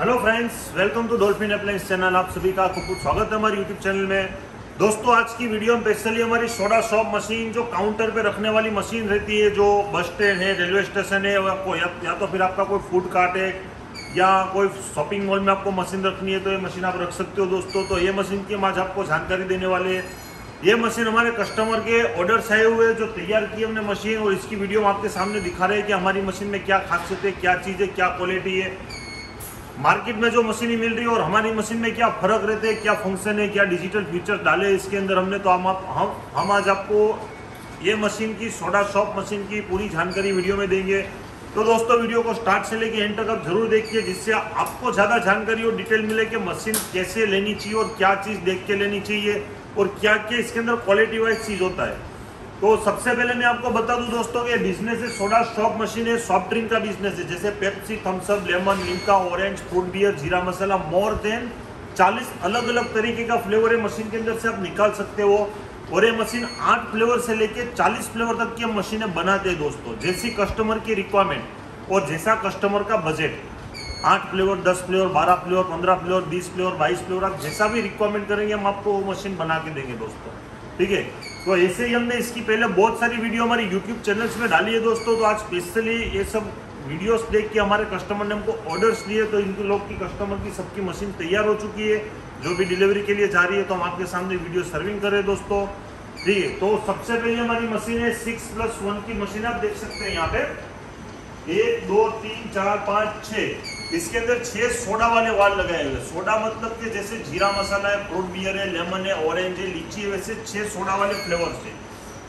Hello friends welcome to Dolphin appliance channel आप सभी का खूब खूब स्वागत है हमारे यूट्यूब चैनल में। दोस्तों आज की वीडियो में स्पेशली हमारी सोडा शॉप मशीन जो काउंटर पे रखने वाली मशीन रहती है जो बस स्टैंड है रेलवे स्टेशन है या, या, या तो फिर आपका कोई फ़ूड कार्ट है या कोई शॉपिंग मॉल में आपको मशीन रखनी है तो ये मशीन आप रख सकते हो दोस्तों। तो ये मशीन की हम आज आपको जानकारी देने वाले हैं। ये मशीन हमारे कस्टमर के ऑर्डर्स आए हुए जो तैयार की हमने मशीन और इसकी वीडियो हम आपके सामने दिखा रहे हैं कि हमारी मशीन में क्या खासियत है क्या चीज़ है क्या क्वालिटी है। मार्केट में जो मशीन मिल रही है और हमारी मशीन में क्या फ़र्क रहते हैं, क्या फ़ंक्शन है, क्या डिजिटल फीचर डाले इसके अंदर हमने तो हम आप, हम हम आज आपको ये मशीन की सोडा शॉप मशीन की पूरी जानकारी वीडियो में देंगे। तो दोस्तों वीडियो को स्टार्ट से लेके एंड तक आप ज़रूर देखिए, जिससे आपको ज़्यादा जानकारी और डिटेल मिले कि मशीन कैसे लेनी चाहिए और क्या चीज़ देख के लेनी चाहिए और क्या क्या इसके अंदर क्वालिटी वाइज चीज़ होता है। तो सबसे पहले मैं आपको बता दूँ दोस्तों कि बिज़नेस है सोडा शॉप मशीन है सॉफ्ट ड्रिंक का बिज़नेस है। जैसे Pepsi Thums Up lemon Limca orange fruit beer जीरा मसाला मोर देन 40 अलग अलग तरीके का फ्लेवर है। मशीन के अंदर से आप निकाल सकते हो। और ये मशीन आठ फ्लेवर से लेके 40 फ्लेवर तक की मशीनें बनाते हैं दोस्तों। जैसी कस्टमर की रिक्वायरमेंट और जैसा कस्टमर का बजट आठ फ्लेवर दस फ्लेवर बारह फ्लेवर पंद्रह फ्लेवर बीस फ्लेवर बाईस फ्लेवर आप जैसा भी रिक्वायरमेंट करेंगे, हम आपको वो मशीन बना के देंगे दोस्तों। ठीक है? तो ऐसे ही हमने इसकी पहले बहुत सारी वीडियो हमारी यूट्यूब चैनल्स में डाली है दोस्तों तो आज स्पेशली ये सब वीडियोस देख के हमारे कस्टमर ने हमको ऑर्डर्स लिए तो इनके लोग की कस्टमर की सबकी मशीन तैयार हो चुकी है। जो भी डिलीवरी के लिए जा रही है तो हम आपके सामने वीडियो सर्विंग करें दोस्तों। ठीक है तो सबसे पहले हमारी मशीन है सिक्स प्लस वन की मशीन आप देख सकते हैं यहाँ पे। एक, दो, तीन, चार, पाँच छः इसके अंदर छह सोडा वाले वाल लगाए हुए सोडा मतलब कि जैसे जीरा मसाला है, फ्रूट बियर है, लेमन है ऑरेंज है, लीची है, वैसे छह सोडा वाले फ्लेवर से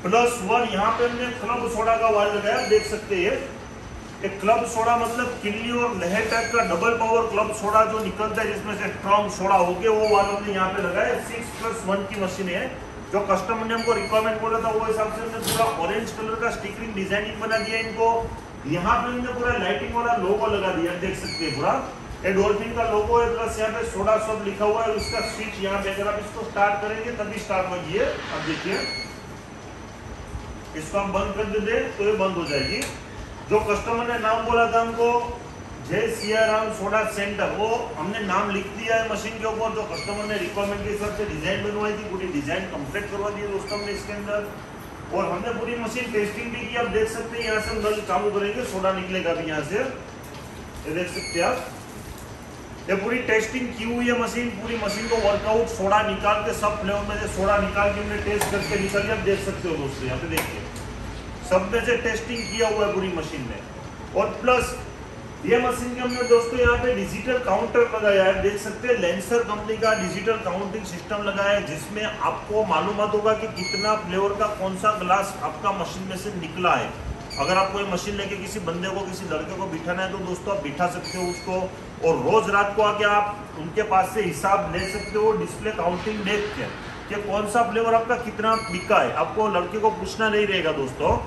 प्लस वन यहाँ पे हमने क्लब सोडा का वाल लगाया देख सकते हैं। एक क्लब सोडा मतलब किल्ली और लहर टाइप का डबल पावर क्लब सोडा जो निकलता है, जिसमें से स्ट्रॉन्ग सोडा हो गया वो वाल हमने यहाँ पे लगाया। सिक्स प्लस वन की मशीन है। जो कस्टमर ने हमको रिक्वायरमेंट बोला था, वो हिसाब से हमने पूरा ऑरेंज कलर का स्टिकरिंग डिज़ाइनिंग बना दिया इनको। यहाँ पे हमने पूरा लाइटिंग वाला लोगो लगा दिया देख सकते हैं पूरा। ये डॉल्फिन का लोगो है, प्लस यहाँ पे सोडा सब लिखा हुआ है, उसका स्विच यहाँ पे अगर आप इसको स्टार्ट करेंगे, तभी स्टार्ट होगी है अब देखिए। इसको हम बंद कर देते तो ये बंद हो जाएगी। जो कस्टमर ने नाम बोला था हमको, जय सिया राम सोडा सेंटर वो हमने नाम लिख दिया है मशीन के ऊपर। जो कस्टमर ने रिक्वायरमेंट के हिसाब से डिज़ाइन बनवाई थी, पूरी डिज़ाइन कंप्लीट करवा दी दोस्तों हमने इसके अंदर। और हमने पूरी मशीन टेस्टिंग भी की, आप देख सकते हैं, यहाँ से हम नल चालू करेंगे, सोडा निकलेगा भी यहाँ से। ये देख सकते हैं आप। ये पूरी टेस्टिंग की हुई है मशीन, पूरी मशीन को वर्कआउट सोडा निकाल के सब फ्लेवर में से सोडा निकाल के हमने टेस्ट करके निकल आप देख सकते हो दोस्तों, यहाँ पे देखिए। सब में से टेस्टिंग किया हुआ है पूरी मशीन में। और प्लस ये मशीन के हमने दोस्तों यहाँ पे डिजिटल काउंटर लगाया है। देख सकते हैं लेंसर कंपनी का डिजिटल काउंटिंग सिस्टम लगाया है, जिसमें आपको मालूम होगा कि कितना फ्लेवर का, कौन सा ग्लास आपका मशीन में से निकला है। अगर आप कोई मशीन लेके किसी बंदे को, किसी लड़के को बिठाना है तो दोस्तों आप बिठा सकते हो उसको। और रोज रात को आके आप उनके पास से हिसाब ले सकते हो डिस्प्ले काउंटिंग देख के कि कौन सा फ्लेवर आपका कितना बिका है। आपको लड़के को पूछना नहीं रहेगा दोस्तों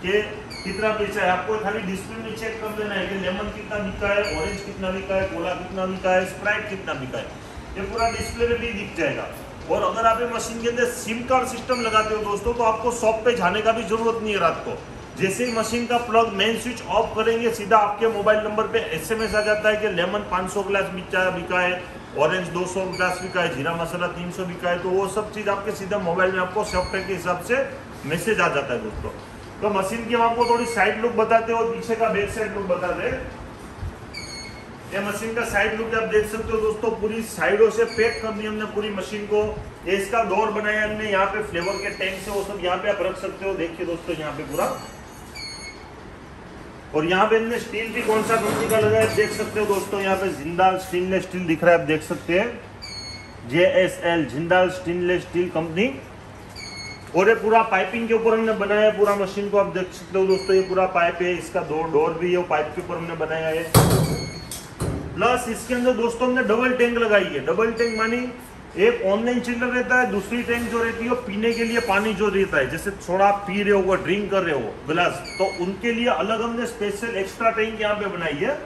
कि कितना बेचा है? आपको खाली डिस्प्ले में चेक कर लेना है कि लेमन कितना बिका है ऑरेंज कितना बिका है कोला कितना बिका है स्प्राइट कितना बिका है। ये पूरा डिस्प्ले में भी दिख जाएगा। और अगर आप ये मशीन के अंदर सिम कार्ड सिस्टम लगाते हो दोस्तों तो आपको शॉप पे जाने का भी ज़रूरत नहीं है रात को। जैसे ही मशीन का प्लग मेन स्विच ऑफ़ करेंगे, सीधा आपके मोबाइल नंबर पे एसएमएस आ जाता है कि लेमन 500 ग्लास बिका बिका है ऑरेंज 200 ग्लास बिका है, जीरा मसाला 300 बिका है। तो वो सब चीज़ आपके सीधा मोबाइल में आपको सॉफ्टवेयर के हिसाब से मैसेज आ जाता है दोस्तों। तो मशीन की हम आपको थोड़ी साइड लुक बताते हो, पीछे का बैक साइड लुक बताते ये मशीन का साइड लुक आप देख सकते हो दोस्तों, पूरी साइडों से पैक कर दी हमने पूरी मशीन को। ये इसका डोर बनाया हमने, यहाँ पे फ्लेवर के टैंक से वो सब यहाँ पे आप रख सकते हो। देखिए दोस्तों, यहाँ पे पूरा। और यहाँ पे हमने स्टील भी कौन सा कंपनी का लगाया देख सकते हो दोस्तों, यहाँ पे जिंदाल स्टेनलेस स्टील दिख रहा है, आप देख सकते हैं। J S L Jindal stainless steel company और ये पूरा पाइपिंग के ऊपर हमने बनाया है पूरा मशीन को आप देख सकते हो दोस्तों, ये पूरा पाइप है, इसका दो डोर भी है पाइप के ऊपर हमने बनाया है। प्लस इसके अंदर दोस्तों हमने डबल टैंक लगाई है। डबल टैंक मानी एक ऑनलाइन चिल्लर रहता है, दूसरी टैंक जो रहती है पीने के लिए पानी जो रहता है, जैसे थोड़ा पी रहे हो ड्रिंक कर रहे हो गिलास तो उनके लिए अलग हमने स्पेशल एक्स्ट्रा टैंक यहाँ पे बनाई है,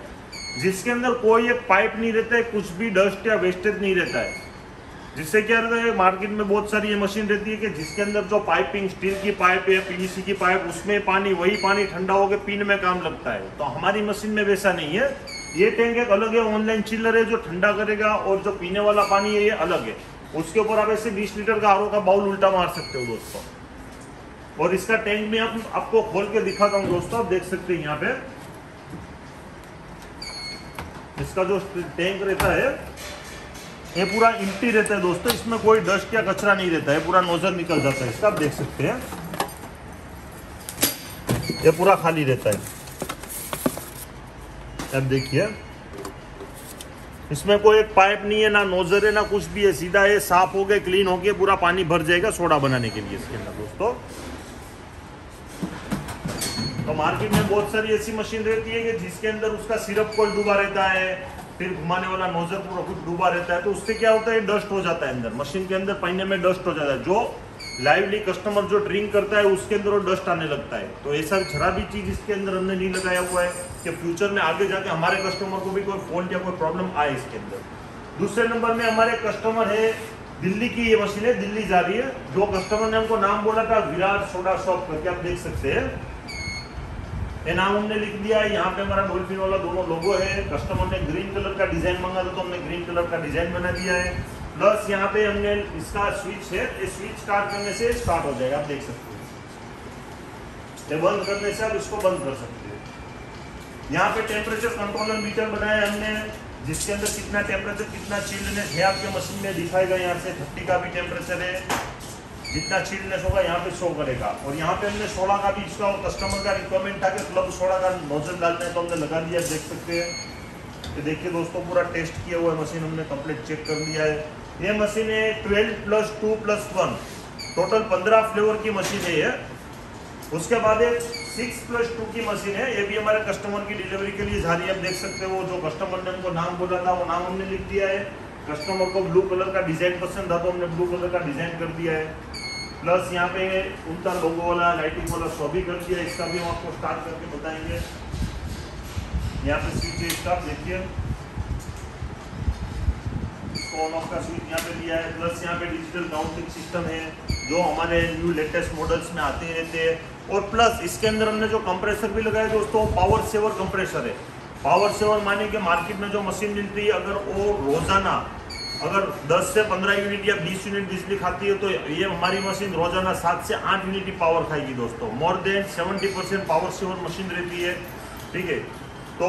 जिसके अंदर कोई एक पाइप नहीं रहता है, कुछ भी डस्ट या वेस्टेज नहीं रहता है। जिससे क्या रहता है मार्केट में बहुत सारी ये मशीन रहती है कि जिसके अंदर जो पाइपिंग स्टील की पाइप है पीवीसी की पाइप उसमें पानी वही पानी ठंडा होकर पीने में काम लगता है। तो हमारी मशीन में वैसा नहीं है। ये टैंक एक अलग है ऑनलाइन चिल्लर है जो ठंडा करेगा और जो पीने वाला पानी है ये अलग है। उसके ऊपर आप ऐसे 20 लीटर का आर का बाउल उल्टा मार सकते हो दोस्तों। और इसका टैंक में आप, आपको खोल के दिखाता हूँ दोस्तों आप देख सकते हैं यहाँ पे। इसका जो टैंक रहता है ये पूरा इंटी रहता है दोस्तों, इसमें कोई डस्ट या कचरा नहीं रहता है पूरा नोजर निकल जाता है इसका, आप देख सकते हैं। ये पूरा खाली रहता है। अब देखिए, इसमें कोई एक पाइप नहीं है, ना नोजर है, ना कुछ भी है, सीधा है साफ़ हो गया क्लीन हो गया, पूरा पानी भर जाएगा सोडा बनाने के लिए इसके अंदर दोस्तों। तो मार्केट में बहुत सारी ऐसी मशीन रहती है कि जिसके अंदर उसका सिरप कोल डूबा रहता है फिर घुमाने वाला नोजर पूरा कुछ डूबा रहता है तो उससे क्या होता है? डस्ट हो जाता है अंदर। मशीन के अंदर पहिने में डस्ट हो जाता है। जो लाइवली कस्टमर जो ड्रिंक करता है, उसके अंदर वो डस्ट आने लगता है। तो ऐसा खराबी चीज़ इसके अंदर हमने नहीं लगाया हुआ है कि फ्यूचर में आगे जाके हमारे कस्टमर को भी कोई फॉल्ट या कोई प्रॉब्लम आए इसके अंदर। दूसरे नंबर में हमारे कस्टमर है, दिल्ली की ये मशीन है, दिल्ली जा रही है। जो कस्टमर ने हमको नाम बोला था, विराट सोडा शॉप करके, आप देख सकते हैं। ये नाम हमने लिख दिया, यहाँ पे हमारा डोल्फिन वाला दोनों लोगो है। कस्टमर ने ग्रीन कलर का डिज़ाइन मांगा था तो हमने ग्रीन कलर का डिज़ाइन बना दिया है। प्लस यहाँ पे हमने इसका स्विच है ये स्विच स्टार्ट करने से स्टार्ट हो जाएगा, आप देख सकते हैं। ये बंद करने से आप इसको बंद कर सकते हैं। यहाँ पे टेम्परेचर कंट्रोलर मीटर बनाया हमने, जिसके अंदर कितना टेम्परेचर कितना चिल्डनेस है आपके मशीन में दिखाएगा यहाँ से थर्टी का भी टेम्परेचर है। जितना चिल्डनेस होगा यहाँ पे शो करेगा। और यहाँ पे हमने सोलह का भी इसका कस्टमर का रिक्वायरमेंट था कि क्लब सोलह का नोजल डालना है तो हमने लगा दिया, देख सकते हैं। तो देखिए दोस्तों, पूरा टेस्ट किया हुआ है मशीन हमने कंप्लीट चेक कर लिया है। ये मशीन है twelve plus two plus one total पंद्रह फ्लेवर की मशीन है ये। उसके बाद एक सिक्स प्लस टू की मशीन है। ये भी हमारे कस्टमर की डिलीवरी के लिए जा रही है। आप देख सकते हो, जो कस्टमर ने हमको नाम बोला था, वो नाम हमने लिख दिया है। कस्टमर को ब्लू कलर का डिज़ाइन पसंद था तो हमने ब्लू कलर का डिज़ाइन कर दिया है। प्लस यहाँ पे उनका लोगो वाला लाइटिंग वाला शो भी कर दिया, इसका भी हम आपको स्टार्ट करके बताएँगे। यहाँ पे स्विच है इसका देखिए। ऑन ऑफ़ का स्विच यहाँ पे दिया है। प्लस यहाँ पे डिजिटल काउंटिंग सिस्टम है, जो हमारे न्यू लेटेस्ट मॉडल्स में आते रहते हैं। और प्लस इसके अंदर हमने जो कंप्रेसर भी लगाया, दोस्तों पावर सेवर कंप्रेसर है। पावर सेवर माने कि मार्केट में जो मशीन मिलती है, अगर वो रोज़ाना अगर 10 से 15 यूनिट या 20 यूनिट बिजली खाती है तो ये हमारी मशीन रोज़ाना 7 से 8 यूनिट की पावर खाएगी दोस्तों। More than 70 percent power saver machine रहती है। ठीक है? तो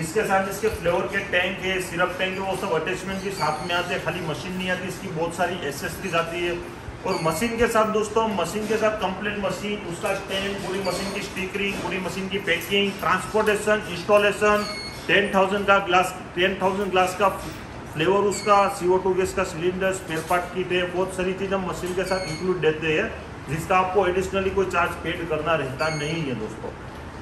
इसके साथ इसके फ्लेवर के टैंक है सिरप टैंक है, वो सब अटैचमेंट के साथ में आते हैं। खाली मशीन नहीं आती, इसकी बहुत सारी एसेसरीज आती है। और मशीन के साथ दोस्तों मशीन के साथ कंप्लीट मशीन उसका स्टैंड पूरी मशीन की स्टिकरिंग पूरी मशीन की packing transportation installation ten thousand का ग्लास टेन थाउज़ेंड ग्लास का फ्लेवर उसका सीओ टू गैस का, सिलेंडर स्पेयर पार्ट किट है बहुत सारी चीज़ हम मशीन के साथ इंक्लूड देते हैं, जिसका आपको एडिशनली कोई चार्ज पेड करना रहता नहीं है दोस्तों।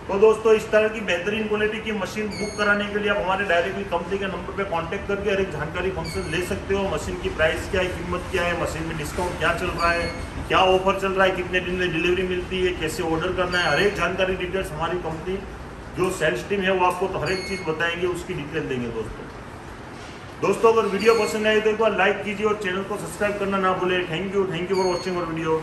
तो दोस्तों, इस तरह की बेहतरीन क्वालिटी की मशीन बुक कराने के लिए आप हमारे डायरेक्टली कंपनी के नंबर पे कांटेक्ट करके हर एक जानकारी फ़ंक्शन ले सकते हो मशीन की प्राइस क्या है, कीमत क्या है मशीन में डिस्काउंट क्या चल रहा है, क्या ऑफ़र चल रहा है, कितने दिन में डिलीवरी मिलती है, कैसे ऑर्डर करना है, हर एक जानकारी डिटेल्स हमारी कंपनी जो सेल्स टीम है वो आपको तो हर एक चीज़ बताएँगे, उसकी डिटेल देंगे दोस्तों। दोस्तों, अगर वीडियो पसंद आई तो एक बार लाइक कीजिए और चैनल को सब्सक्राइब करना ना भूले। Thank you thank you for watching और वीडियो